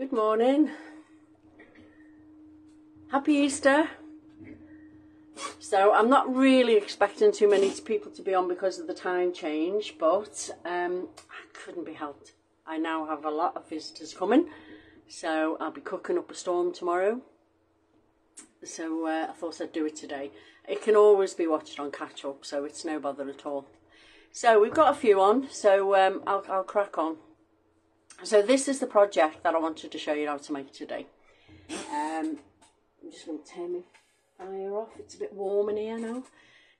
Good morning. Happy Easter. So I'm not really expecting too many people to be on because of the time change, but um, I couldn't be helped. I now have a lot of visitors coming, so I'll be cooking up a storm tomorrow. So uh, I thought I'd do it today. It can always be watched on catch up, so it's no bother at all. So we've got a few on, so um, I'll, I'll crack on. So this is the project that I wanted to show you how to make today. Um, I'm just going to turn my fire off. It's a bit warm in here now.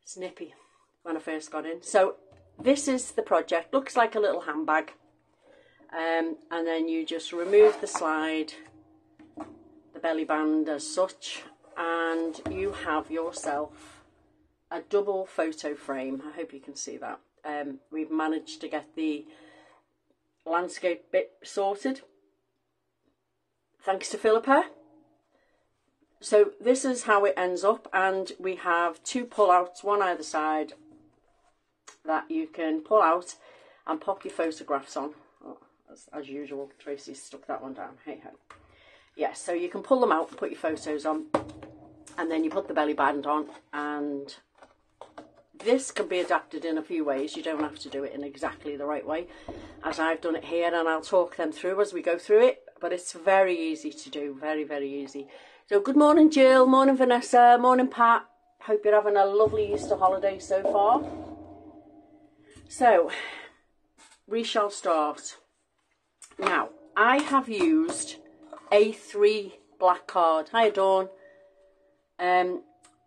It's nippy when I first got in. So this is the project. Looks like a little handbag. Um, and then you just remove the slide, the belly band as such, and you have yourself a double photo frame. I hope you can see that. Um, we've managed to get the landscape bit sorted. Thanks to Philippa. So this is how it ends up and we have two pull-outs, one either side, that you can pull out and pop your photographs on. Oh, as, as, usual, Tracey stuck that one down. Hey ho. Yes, yeah, so you can pull them out put your photos on and then you put the belly band on and this can be adapted in a few ways. You don't have to do it in exactly the right way as I've done it here and I'll talk them through as we go through it. But it's very easy to do, very, very easy. So good morning Jill, morning Vanessa, morning Pat. Hope you're having a lovely Easter holiday so far. So, we shall start. Now, I have used A3 black card. Hi Dawn. Um,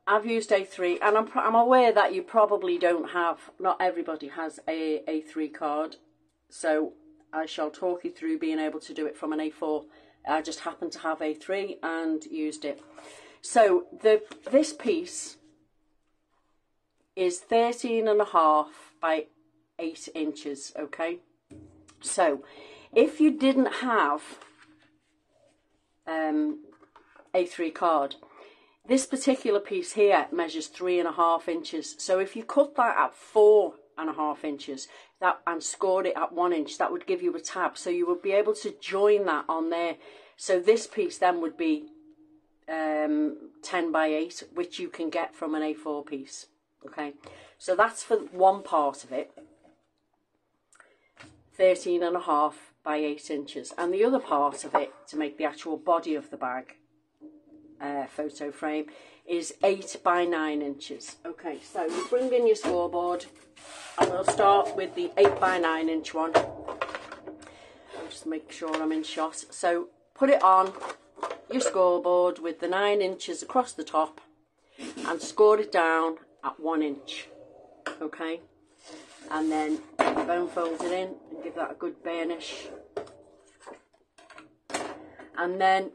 I've used A3 and I'm, I'm aware that you probably don't have, not everybody has a A3 card. So I shall talk you through being able to do it from an A4. I just happened to have A3 and used it. So the this piece is 13 and a half by 8 inches, okay? So if you didn't have um, A3 card, this particular piece here measures three and a half inches. So if you cut that at four and a half inches that and scored it at one inch, that would give you a tab. So you would be able to join that on there. So this piece then would be um, 10 by 8, which you can get from an A4 piece. Okay, so that's for one part of it. 13 and a half by 8 inches. And the other part of it, to make the actual body of the bag, uh, photo frame is 8 by 9 inches. Okay, so you bring in your scoreboard and we'll start with the 8 by 9 inch one. I'll just make sure I'm in shot. So put it on your scoreboard with the 9 inches across the top and score it down at 1 inch. Okay, and then bone fold it in and give that a good burnish. And then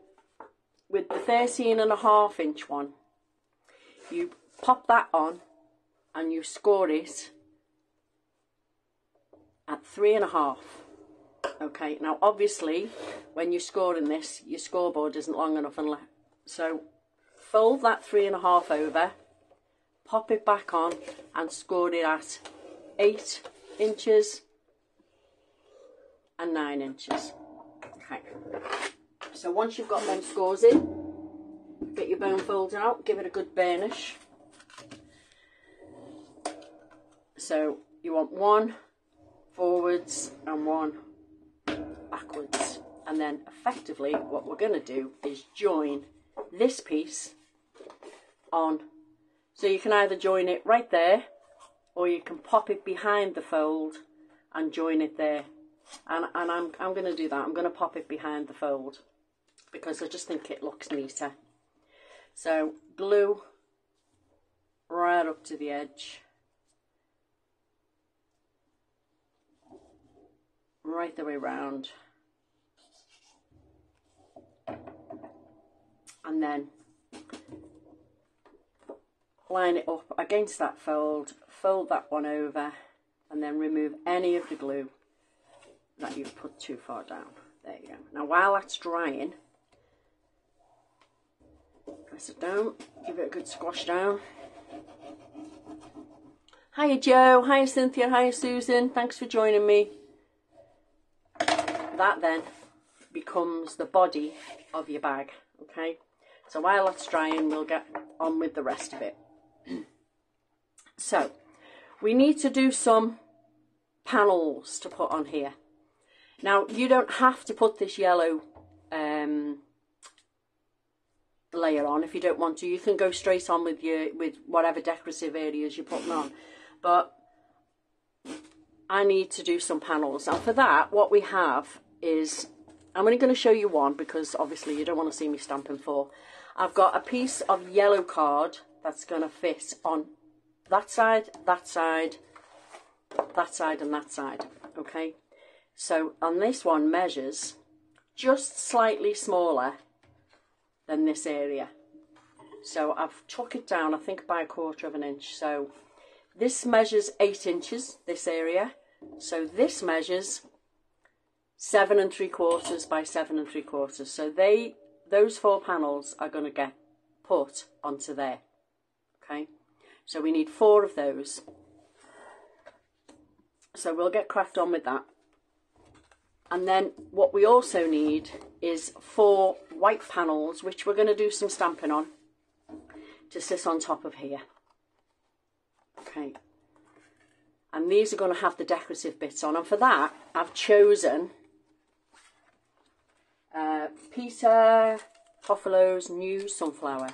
with the 13 and a half inch one, you pop that on and you score it at three and a half. Okay, now obviously when you're scoring this, your scoreboard isn't long enough and so fold that three and a half over, pop it back on and score it at eight inches and nine inches. So once you've got them scores in, get your bone folder out, give it a good burnish. So you want one forwards and one backwards. And then effectively what we're going to do is join this piece on. So you can either join it right there or you can pop it behind the fold and join it there. And, and I'm, I'm going to do that. I'm going to pop it behind the fold because I just think it looks neater. So glue right up to the edge. Right the way round. And then line it up against that fold, fold that one over and then remove any of the glue that you've put too far down. There you go. Now while that's drying, press it down, give it a good squash down. Hiya Joe, hiya Cynthia, hiya Susan, thanks for joining me. That then becomes the body of your bag, okay? So while that's drying, we'll get on with the rest of it. so, we need to do some panels to put on here. Now, you don't have to put this yellow um, layer on if you don't want to. You can go straight on with your with whatever decorative areas you're putting on. But I need to do some panels. And for that, what we have is, I'm only going to show you one because obviously you don't want to see me stamping four. I've got a piece of yellow card that's going to fit on that side, that side, that side and that side. Okay, so on this one measures just slightly smaller than this area. So I've took it down, I think by a quarter of an inch. So this measures eight inches, this area. So this measures seven and three quarters by seven and three quarters. So they, those four panels are going to get put onto there. Okay. So we need four of those. So we'll get cracked on with that. And then what we also need is four white panels, which we're going to do some stamping on to sit on top of here. Okay. And these are going to have the decorative bits on. And for that, I've chosen uh, Peter Toffolo's new sunflower.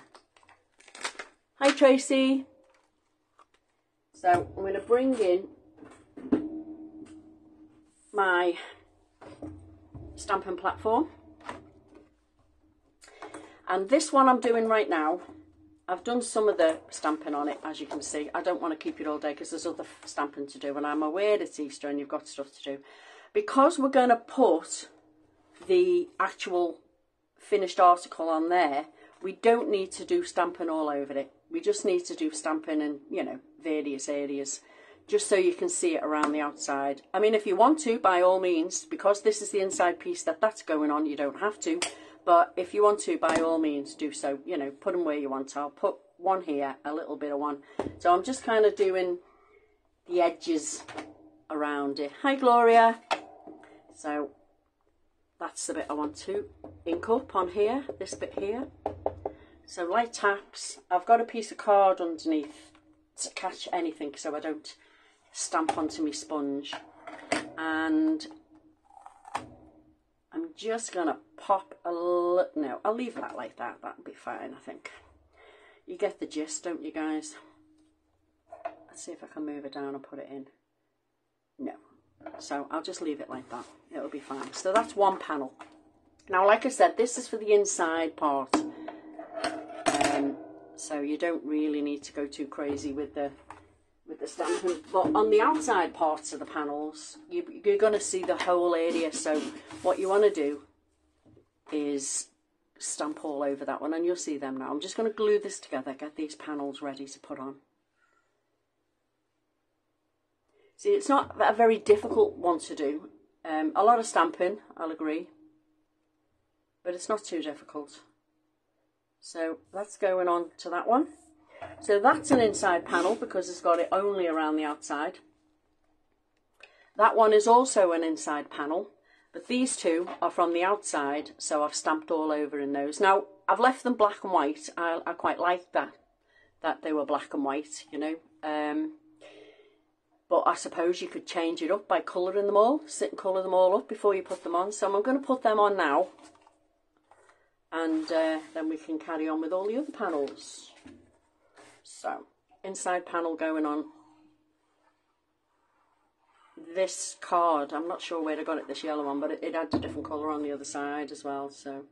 Hi, Tracy. So I'm going to bring in my stamping platform. And this one I'm doing right now, I've done some of the stamping on it, as you can see. I don't want to keep it all day because there's other stamping to do and I'm aware it's Easter and you've got stuff to do. Because we're going to put the actual finished article on there, we don't need to do stamping all over it. We just need to do stamping in, you know, various areas just so you can see it around the outside. I mean, if you want to, by all means, because this is the inside piece that that's going on, you don't have to. But if you want to, by all means, do so. You know, put them where you want. I'll put one here, a little bit of one. So I'm just kind of doing the edges around it. Hi, Gloria. So that's the bit I want to ink up on here, this bit here. So light taps. I've got a piece of card underneath to catch anything so I don't stamp onto my sponge and I'm just going to pop a little, no, I'll leave that like that, that'll be fine I think. You get the gist, don't you guys? Let's see if I can move it down and put it in. No. So I'll just leave it like that. It'll be fine. So that's one panel. Now, like I said, this is for the inside part. Um, so you don't really need to go too crazy with the with the stamping. But on the outside parts of the panels, you, you're going to see the whole area. So what you want to do is stamp all over that one and you'll see them now. I'm just going to glue this together, get these panels ready to put on. See, it's not a very difficult one to do. Um, a lot of stamping, I'll agree, but it's not too difficult. So that's going on to that one. So that's an inside panel because it's got it only around the outside. That one is also an inside panel, but these two are from the outside, so I've stamped all over in those. Now, I've left them black and white. I, I quite like that, that they were black and white, you know. Um, but I suppose you could change it up by colouring them all, sit and colour them all up before you put them on. So I'm going to put them on now, and uh, then we can carry on with all the other panels. So, inside panel going on. This card, I'm not sure where I got it, this yellow one, but it, it adds a different colour on the other side as well. So,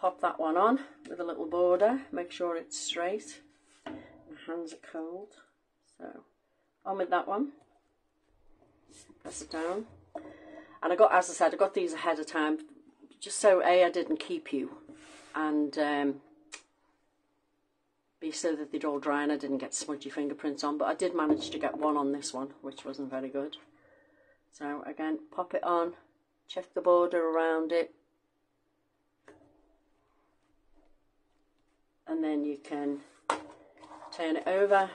pop that one on with a little border. Make sure it's straight. My hands are cold. So, on with that one. Press it down. And I got, as I said, I got these ahead of time, just so A, I didn't keep you, and um, be so that they'd all dry and I didn't get smudgy fingerprints on, but I did manage to get one on this one, which wasn't very good. So again, pop it on, check the border around it, and then you can turn it over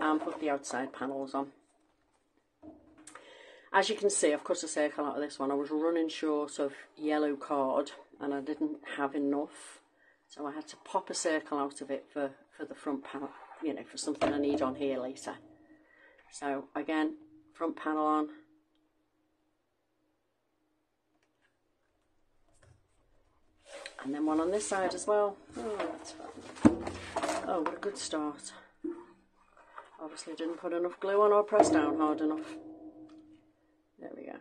and put the outside panels on. As you can see, of course, I've cut a circle out of this one. I was running short of yellow card and I didn't have enough. So I had to pop a circle out of it for, for the front panel, you know, for something I need on here later. So again, front panel on. And then one on this side as well. Oh. Oh, what a good start. Obviously didn't put enough glue on or press down hard enough. There we go.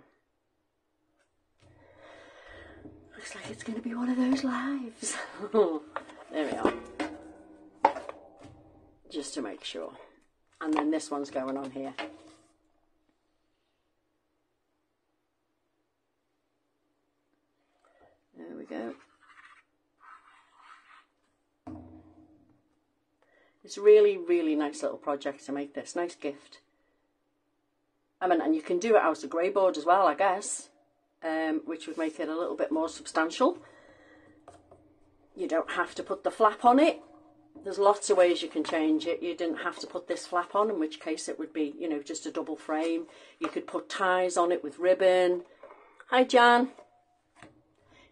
Looks like it's going to be one of those lives. there we are. Just to make sure. And then this one's going on here. There we go. It's really, really nice little project to make this. Nice gift. I mean, and you can do it out of grey board as well, I guess, um, which would make it a little bit more substantial. You don't have to put the flap on it. There's lots of ways you can change it. You didn't have to put this flap on, in which case it would be, you know, just a double frame. You could put ties on it with ribbon. Hi, Jan.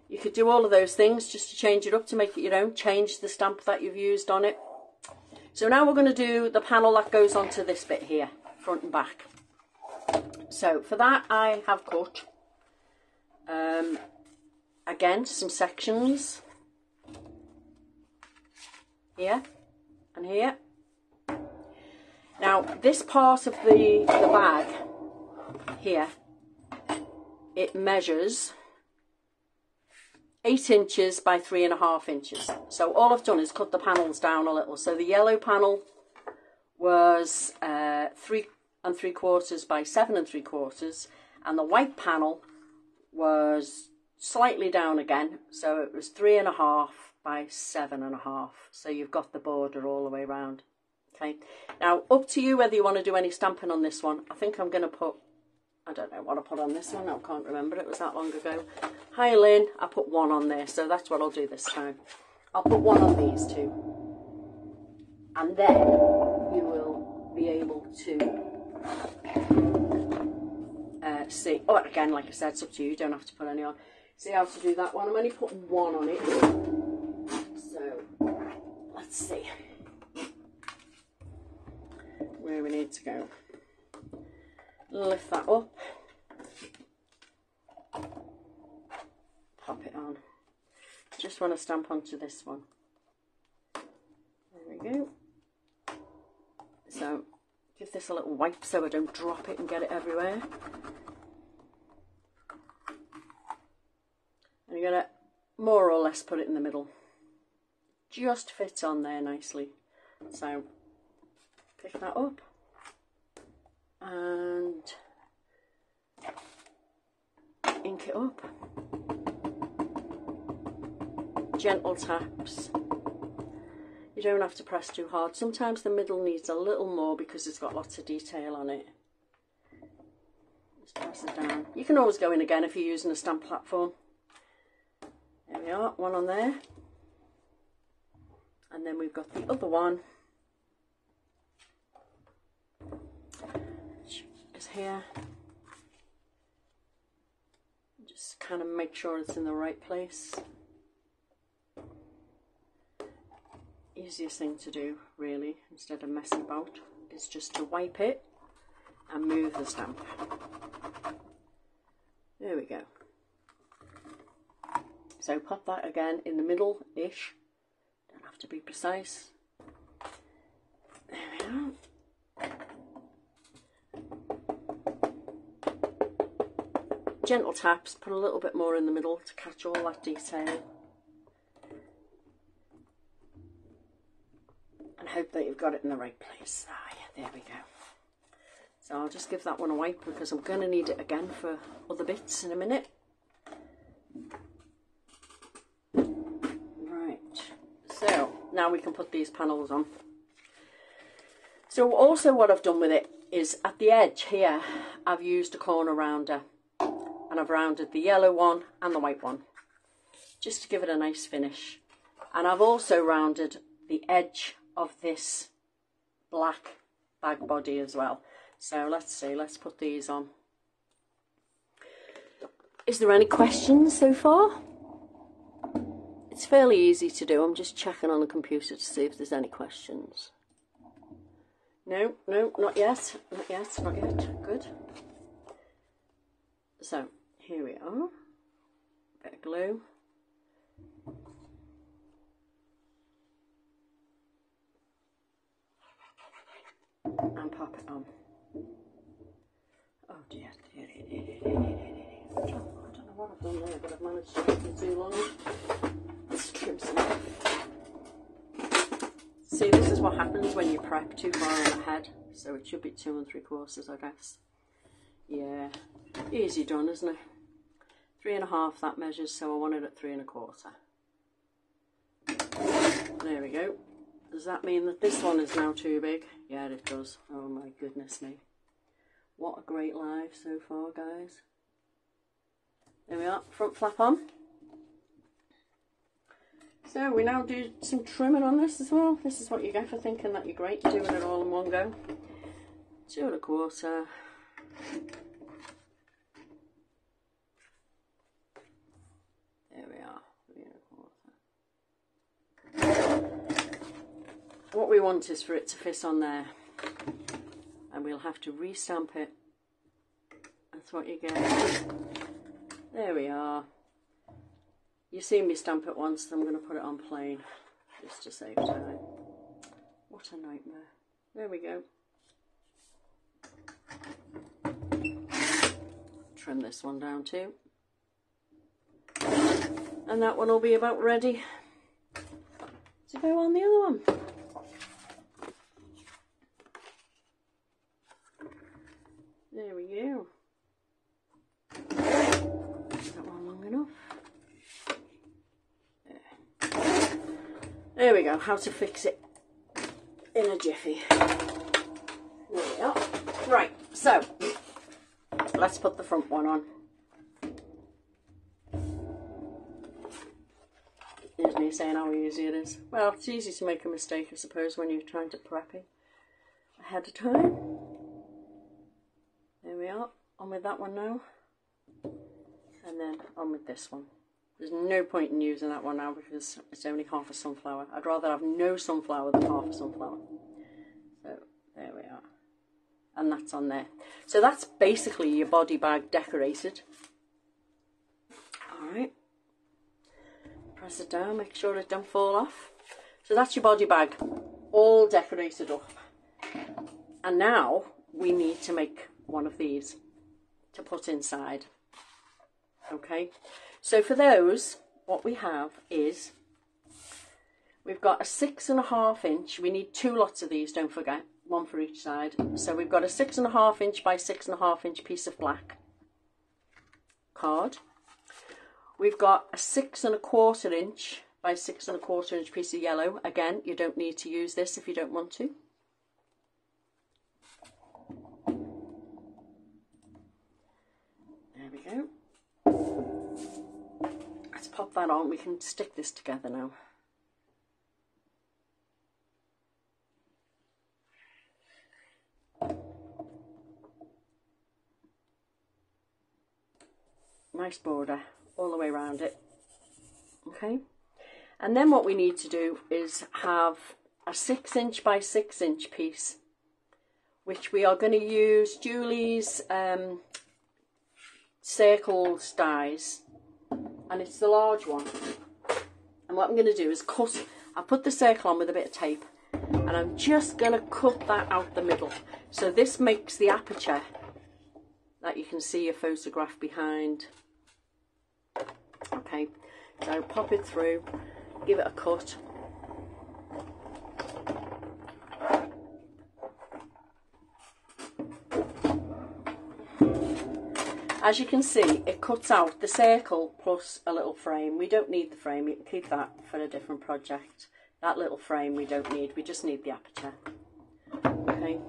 You could do all of those things just to change it up to make it your own. Change the stamp that you've used on it. So now we're going to do the panel that goes onto this bit here, front and back. So for that I have cut, um, again, some sections here and here. Now this part of the, the bag here, it measures eight inches by three and a half inches. So all I've done is cut the panels down a little. So the yellow panel was uh, three and three quarters by seven and three quarters, and the white panel was slightly down again, so it was three and a half by seven and a half. So you've got the border all the way around. Okay, now up to you whether you want to do any stamping on this one. I think I'm going to put I don't know what I put on this one. I can't remember. It was that long ago. Hi, Lynn. I put one on there, so that's what I'll do this time. I'll put one on these two. And then you will be able to see. Oh, again, like I said, it's up to you. You don't have to put any on. See how to do that one. I'm only putting one on it. So, let's see where we need to go lift that up, pop it on. Just want to stamp onto this one. There we go. So give this a little wipe so I don't drop it and get it everywhere. And you're going to more or less put it in the middle. Just fits on there nicely. So pick that up and ink it up. Gentle taps. You don't have to press too hard. Sometimes the middle needs a little more because it's got lots of detail on it. Just press it down. You can always go in again if you're using a stamp platform. We are, one on there. And then we've got the other one which Is here. Just kind of make sure it's in the right place. Easiest thing to do, really, instead of messing about, is just to wipe it and move the stamp. There we go. So pop that again in the middle-ish. Don't have to be precise. There we are. gentle taps, put a little bit more in the middle to catch all that detail. And hope that you've got it in the right place. Ah, yeah, there we go. So I'll just give that one a wipe because I'm going to need it again for other bits in a minute. Right, so now we can put these panels on. So also what I've done with it is at the edge here, I've used a corner rounder and I've rounded the yellow one and the white one just to give it a nice finish and I've also rounded the edge of this black bag body as well so let's see let's put these on is there any questions so far? It's fairly easy to do. I'm just checking on the computer to see if there's any questions. No, no, not yet. Not yet, not yet. Good. So, here we are. Bit of glue. And pop it on. Oh dear, dear, dear, dear, dear, dear, dear, dear. I don't know what I've done there, but I've managed to it too long. Some. See, this is what happens when you prep too far ahead. So it should be two and three quarters, I guess. Yeah, easy done, isn't it? Three and a half that measures, so I want it at three and a quarter. There we go. Does that mean that this one is now too big? Yeah, it does. Oh my goodness me. What a great live so far, guys. There we are, front flap on. So we now do some trimming on this as well. This is what you get for thinking that you're great, doing it all in one go. Two and a quarter. There we are, three and a quarter. What we want is for it to fit on there. And we'll have to restamp it. That's what you get. There we are. You've seen me stamp it once, I'm going to put it on plain, just to save time. What a nightmare. There we go. Trim this one down too. And that one will be about ready to go on the other one. There we go. There we go, how to fix it in a jiffy. There we are. Right, so let's put the front one on. Here's me saying how easy it is. Well, it's easy to make a mistake, I suppose, when you're trying to prep it ahead of time. There we are, on with that one now. And then on with this one. There's no point in using that one now because it's only half a sunflower. I'd rather have no sunflower than half a sunflower. So there we are. And that's on there. So that's basically your body bag decorated. Alright. Press it down, make sure it don't fall off. So that's your body bag, all decorated up. And now we need to make one of these to put inside. Okay, so for those, what we have is we've got a six and a half inch. We need two lots of these, don't forget, one for each side. So we've got a six and a half inch by six and a half inch piece of black card. We've got a six and a quarter inch by six and a quarter inch piece of yellow. Again, you don't need to use this if you don't want to. Pop that on. We can stick this together now. Nice border all the way around it. Okay. And then what we need to do is have a six inch by six inch piece, which we are going to use Julie's um, circles dies, and it's the large one. And what I'm going to do is cut, I'll put the circle on with a bit of tape, and I'm just going to cut that out the middle. So this makes the aperture that you can see a photograph behind. Okay, so pop it through, give it a cut. As you can see, it cuts out the circle plus a little frame. We don't need the frame, you can keep that for a different project. That little frame we don't need, we just need the aperture. Okay.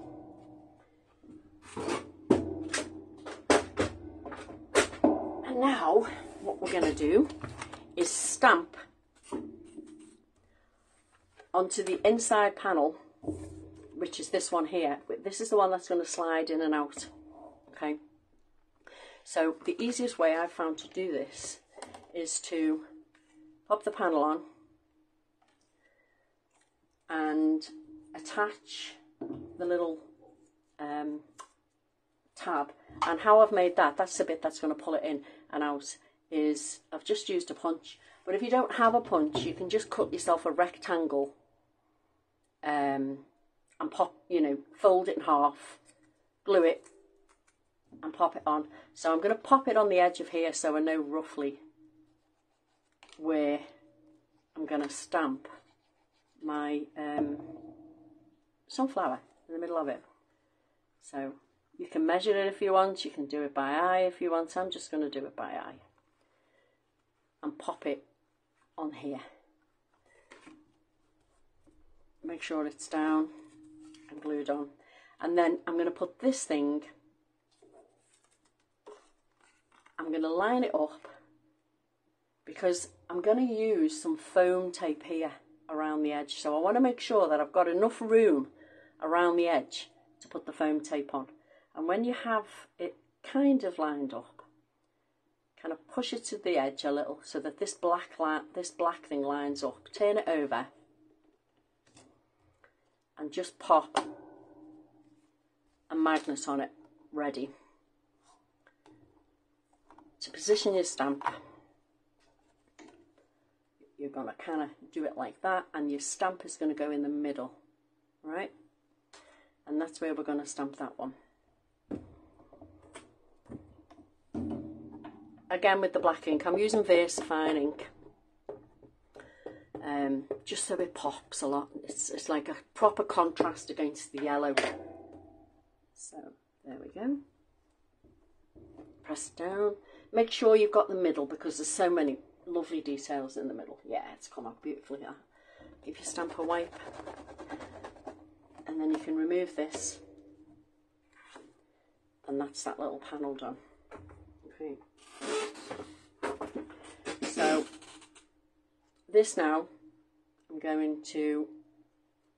And now, what we're going to do is stamp onto the inside panel, which is this one here. This is the one that's going to slide in and out. Okay. So the easiest way I've found to do this is to pop the panel on and attach the little um, tab. And how I've made that that's the bit that's going to pull it in and out is I've just used a punch. But if you don't have a punch you can just cut yourself a rectangle um, and pop you know fold it in half glue it and pop it on so I'm going to pop it on the edge of here so I know roughly where I'm going to stamp my um, sunflower in the middle of it. So you can measure it if you want, you can do it by eye if you want. I'm just going to do it by eye and pop it on here. Make sure it's down and glued on. And then I'm going to put this thing, I'm going to line it up because I'm going to use some foam tape here around the edge. So I want to make sure that I've got enough room around the edge to put the foam tape on. And when you have it kind of lined up, kind of push it to the edge a little so that this black line, this black thing lines up. Turn it over and just pop a magnet on it ready to position your stamp. You're going to kind of do it like that and your stamp is going to go in the middle right? And that's where we're going to stamp that one. Again with the black ink. I'm using VersaFine ink. Um, just so it pops a lot. It's, it's like a proper contrast against the yellow. So there we go. Press down make sure you've got the middle because there's so many lovely details in the middle. Yeah, it's come out beautifully. That. Give your stamp a wipe. And then you can remove this. And that's that little panel done. Okay. So, this now, I'm going to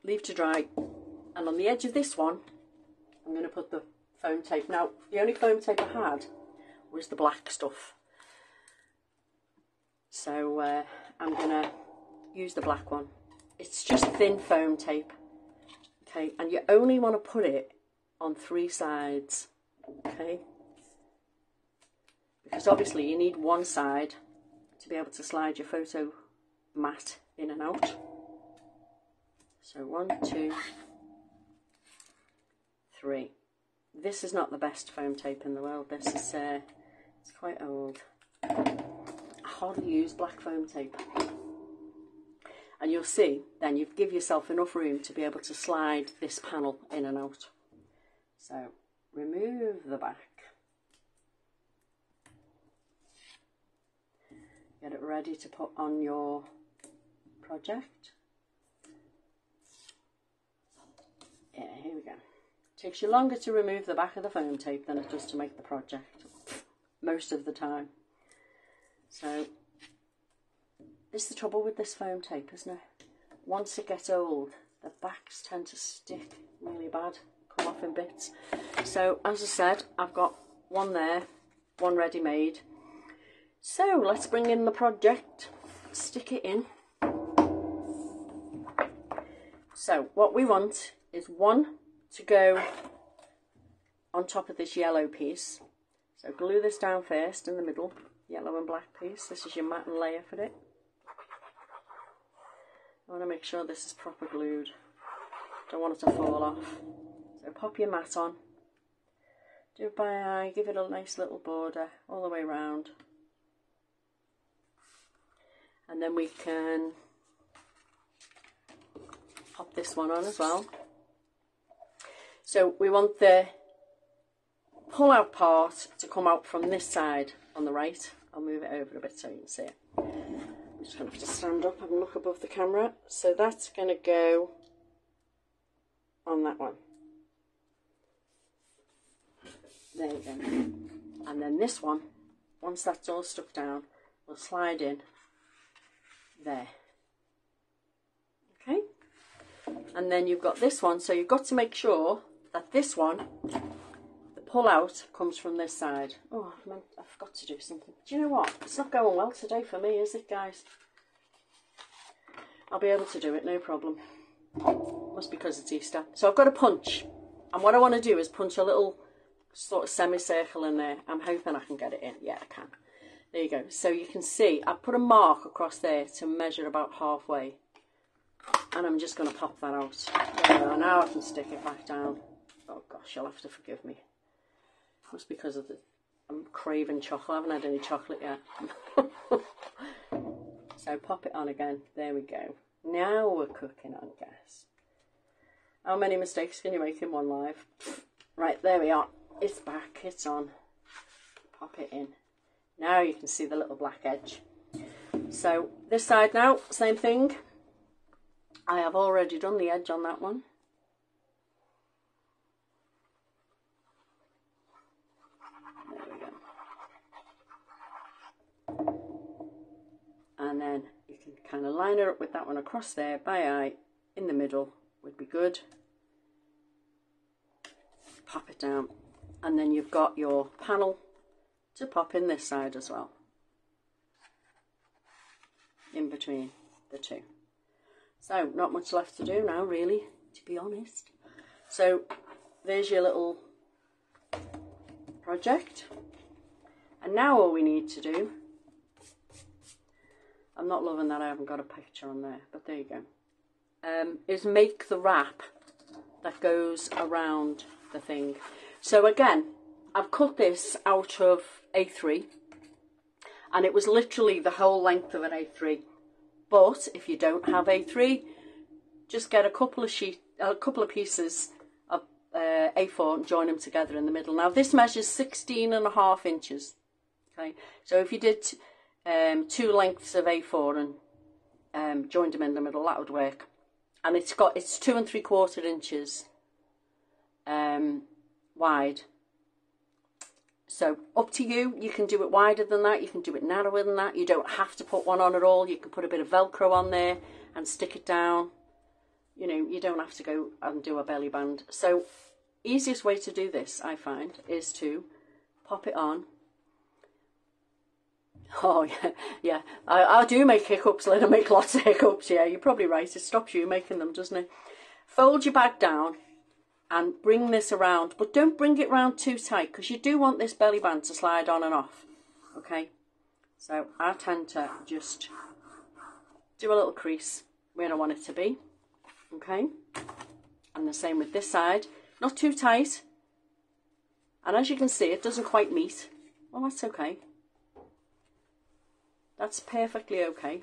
leave to dry. And on the edge of this one, I'm going to put the foam tape. Now, the only foam tape I had was the black stuff. So uh, I'm going to use the black one. It's just thin foam tape. Okay, and you only want to put it on three sides. Okay, because obviously you need one side to be able to slide your photo mat in and out. So one, two, three. This is not the best foam tape in the world. This is uh, it's quite old I hardly use black foam tape. And you'll see then you give yourself enough room to be able to slide this panel in and out. So remove the back. Get it ready to put on your project. Yeah, here we go. Takes you longer to remove the back of the foam tape than it does to make the project, most of the time. So, this is the trouble with this foam tape, isn't it? Once it gets old, the backs tend to stick really bad, come off in bits. So, as I said, I've got one there, one ready made. So, let's bring in the project, stick it in. So, what we want is one to go on top of this yellow piece. So glue this down first in the middle yellow and black piece. This is your matte layer for it. I want to make sure this is proper glued. Don't want it to fall off. So pop your mat on. Do it by eye, give it a nice little border all the way around. And then we can pop this one on as well. So we want the pull out part to come out from this side on the right I'll move it over a bit so you can see it. I'm just going to have to stand up and look above the camera. So that's going to go on that one. There you go. And then this one, once that's all stuck down, will slide in there. Okay? And then you've got this one, so you've got to make sure that this one, pull out comes from this side. Oh, man, I forgot to do something. Do you know what? It's not going well today for me, is it, guys? I'll be able to do it, no problem. Must be because it's Easter. So I've got a punch. And what I want to do is punch a little sort of semicircle in there. I'm hoping I can get it in. Yeah, I can. There you go. So you can see I've put a mark across there to measure about halfway. And I'm just going to pop that out. Now I can stick it back down. Oh gosh, you'll have to forgive me. That's because of the I'm craving chocolate. I haven't had any chocolate yet. so pop it on again. There we go. Now we're cooking on gas. How many mistakes can you make in one live? Right, there we are. It's back. It's on. Pop it in. Now you can see the little black edge. So this side now, same thing. I have already done the edge on that one. There we go. And then you can kind of line her up with that one across there by eye in the middle would be good. Pop it down and then you've got your panel to pop in this side as well in between the two. So not much left to do now really, to be honest. So there's your little project. And now all we need to do, I'm not loving that I haven't got a picture on there, but there you go, um, is make the wrap that goes around the thing. So again, I've cut this out of A3 and it was literally the whole length of an A3. But if you don't have A3, just get a couple of sheet, a couple of pieces of uh, A4 and join them together in the middle. Now this measures 16 and a half inches. Okay, so if you did um, two lengths of A4 and um, joined them in the middle, that would work. And it's got it's two and three quarter inches um, wide so up to you, you can do it wider than that, you can do it narrower than that, you don't have to put one on at all, you can put a bit of velcro on there and stick it down. You know, you don't have to go and do a belly band. So easiest way to do this, I find, is to pop it on. Oh yeah, yeah. I, I do make hiccups, Lynn. I make lots of hiccups. Yeah, you're probably right. It stops you making them, doesn't it? Fold your bag down and bring this around, but don't bring it round too tight because you do want this belly band to slide on and off, okay? So I tend to just do a little crease where I want it to be, okay? And the same with this side, not too tight. And as you can see, it doesn't quite meet. Well, that's okay. That's perfectly okay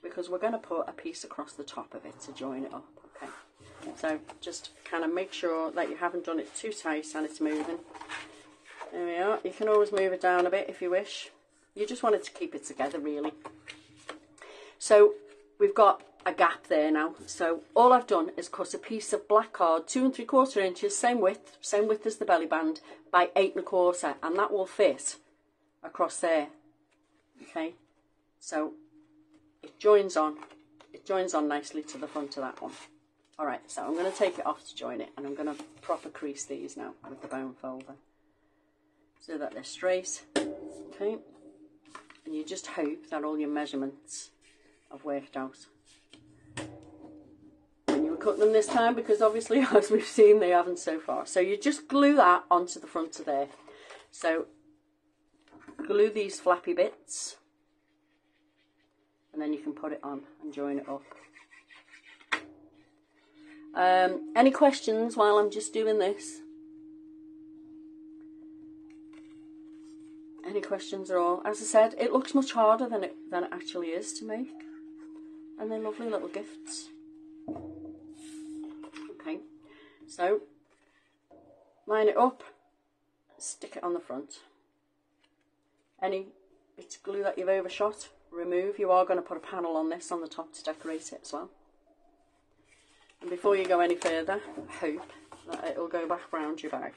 because we're going to put a piece across the top of it to join it up. Okay, So just kind of make sure that you haven't done it too tight and it's moving. There we are. You can always move it down a bit if you wish. You just wanted to keep it together really. So we've got a gap there now. So all I've done is cut a piece of black card, two and three quarter inches, same width, same width as the belly band, by eight and a quarter, and that will fit across there. Okay, so it joins on, it joins on nicely to the front of that one. Alright, so I'm going to take it off to join it and I'm going to proper crease these now with the bone folder so that they're straight. Okay, and you just hope that all your measurements have worked out when you were cutting them this time because obviously as we've seen they haven't so far. So you just glue that onto the front of there. So glue these flappy bits and then you can put it on and join it up. Um, any questions while I'm just doing this? Any questions at all? As I said, it looks much harder than it than it actually is to make. And they're lovely little gifts. Okay, so line it up, stick it on the front. Any bits of glue that you've overshot, remove. You are going to put a panel on this on the top to decorate it as well. And before you go any further, hope that it will go back around your bag.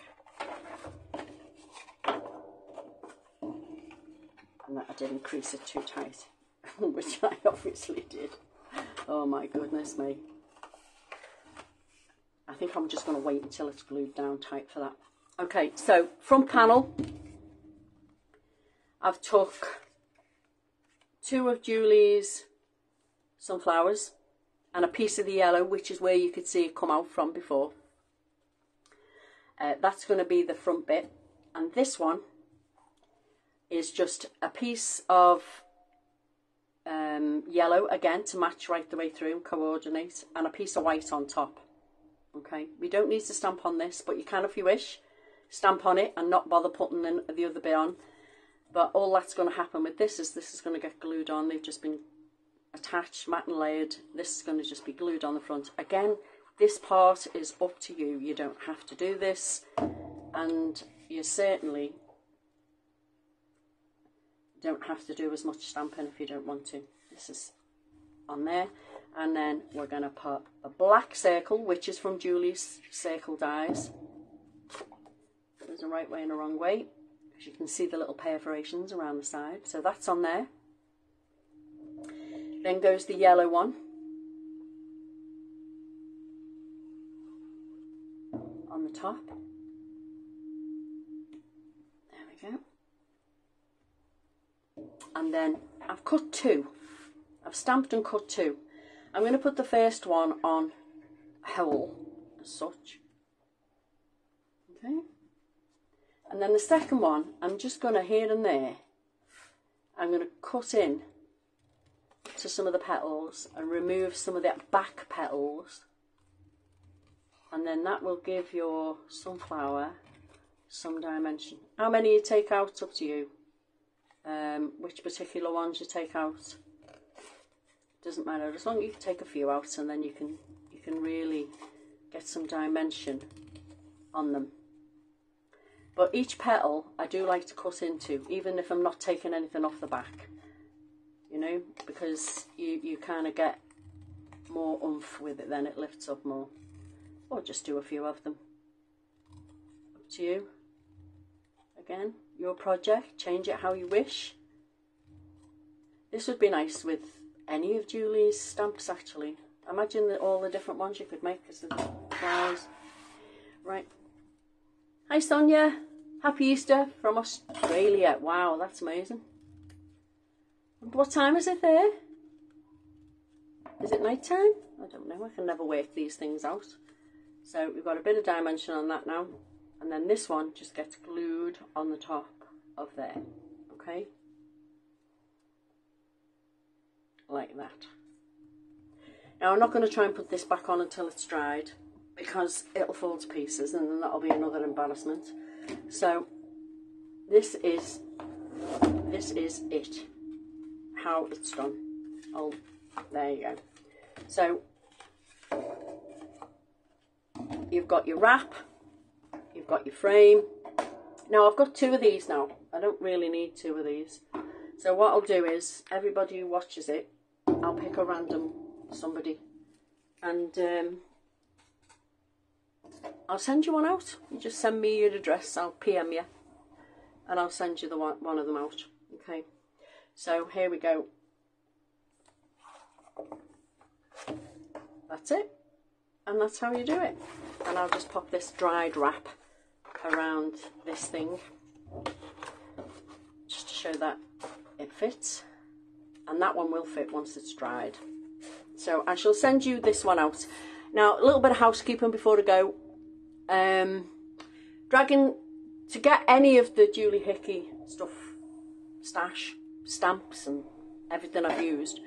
And that I didn't crease it too tight, which I obviously did. Oh my goodness me. I think I'm just going to wait until it's glued down tight for that. Okay, so front panel, I've took two of Julie's sunflowers and a piece of the yellow, which is where you could see it come out from before. Uh, that's going to be the front bit. And this one is just a piece of um, yellow, again, to match right the way through and coordinate, and a piece of white on top. Okay, we don't need to stamp on this, but you can if you wish. Stamp on it and not bother putting the other bit on. But all oh, that's going to happen with this is this is going to get glued on. They've just been attached, matte and layered. This is going to just be glued on the front. Again, this part is up to you. You don't have to do this. And you certainly don't have to do as much stamping if you don't want to. This is on there. And then we're going to put a black circle, which is from Julie's Circle Dies. There's a right way and a wrong way. As you can see the little perforations around the side. So that's on there. Then goes the yellow one. On the top. There we go. And then I've cut two. I've stamped and cut two. I'm going to put the first one on whole as such. Okay. And then the second one, I'm just going to here and there, I'm going to cut in to some of the petals and remove some of the back petals. And then that will give your sunflower some dimension. How many you take out, up to you. Um, which particular ones you take out doesn't matter as long as you take a few out and then you can you can really get some dimension on them but each petal I do like to cut into even if I'm not taking anything off the back you know because you you kind of get more oomph with it then it lifts up more or just do a few of them up to you again your project, change it how you wish. This would be nice with any of Julie's stamps actually. Imagine that all the different ones you could make as the flowers. Right. Hi Sonia. Happy Easter from Australia. Wow, that's amazing. what time is it there? Is it night time? I don't know. I can never work these things out. So we've got a bit of dimension on that now and then this one just gets glued on the top of there okay like that now I'm not going to try and put this back on until it's dried because it'll fall to pieces and then that'll be another embarrassment so this is this is it how it's done oh there you go so you've got your wrap You've got your frame. Now I've got two of these now. I don't really need two of these. So what I'll do is, everybody who watches it, I'll pick a random somebody and um, I'll send you one out. You just send me your address, I'll PM you and I'll send you the one, one of them out. Okay, so here we go. That's it. And that's how you do it. And I'll just pop this dried wrap around this thing just to show that it fits and that one will fit once it's dried so I shall send you this one out now a little bit of housekeeping before I go um, Dragon to get any of the Julie Hickey stuff stash stamps and everything I've used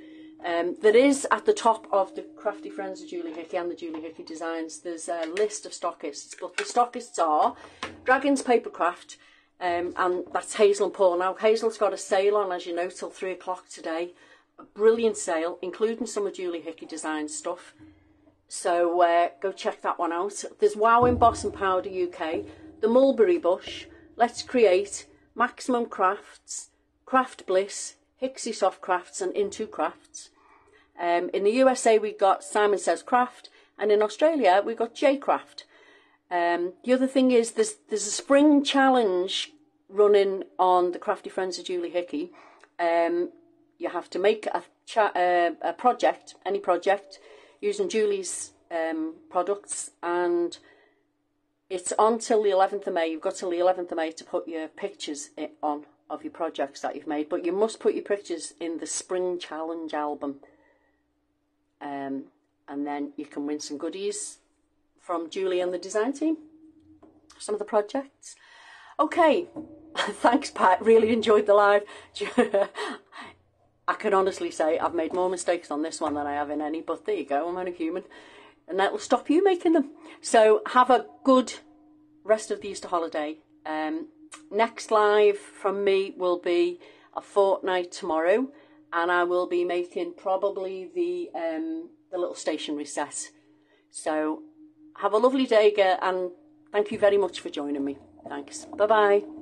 um, there is at the top of the Crafty Friends of Julie Hickey and the Julie Hickey Designs, there's a list of stockists, but the stockists are Dragon's Papercraft, um, and that's Hazel and Paul. Now, Hazel's got a sale on, as you know, till three o'clock today. A brilliant sale, including some of Julie Hickey Design stuff. So uh, go check that one out. There's Wow Embossing Powder UK, the Mulberry Bush, Let's Create, Maximum Crafts, Craft Bliss, Hixie Soft Crafts and Into Crafts. Um, in the USA, we've got Simon Says Craft, and in Australia, we've got J Craft. Um, the other thing is there's there's a spring challenge running on the Crafty Friends of Julie Hickey. Um, you have to make a, uh, a project, any project, using Julie's um, products, and it's on till the 11th of May. You've got till the 11th of May to put your pictures on of your projects that you've made, but you must put your pictures in the Spring Challenge album. Um, and then you can win some goodies from Julie and the design team. Some of the projects. Okay, thanks, Pat. Really enjoyed the live. I can honestly say I've made more mistakes on this one than I have in any, but there you go, I'm only human. And that will stop you making them. So have a good rest of the Easter holiday. Um, next live from me will be a fortnight tomorrow, and I will be making probably the um, the little stationery set. So have a lovely day, and thank you very much for joining me. Thanks. Bye bye.